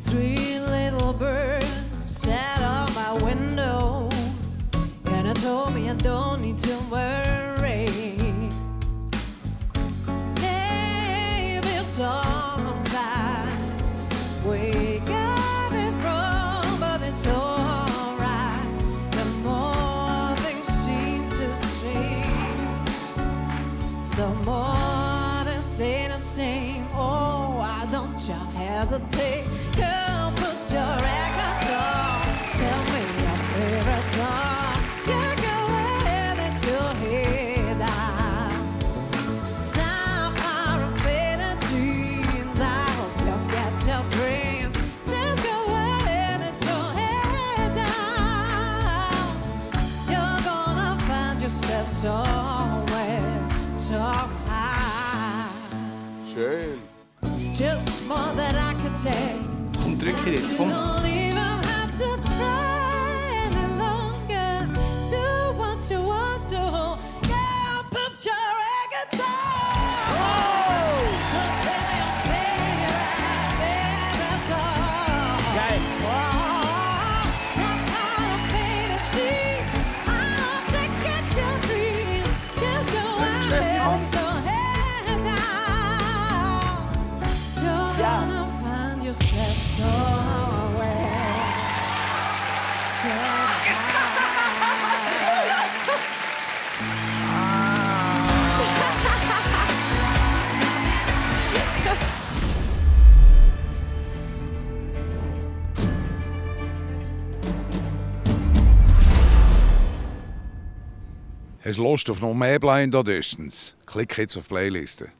Three little birds sat on my window, and I told me I don't need to worry. Maybe sometimes we got it wrong, but it's alright. The more things seem to change, the more they stay the same. Don't you hesitate? Come put your records on. Tell me your favorite song. You go ahead and. I hope you get your dreams. Just go. You're gonna find yourself somewhere, somehow. Schön. Just more that I could take. Komm, drück ihn jetzt, You don't even have to try any longer. Do what you want to. Yeah, your records on. So tell me your favorite, favorite song. Geil. Some kind of fantasy. I hope your dream. Just go out there Hast Lust auf noch mehr Blind Auditions? Klick jetzt auf Playlisten.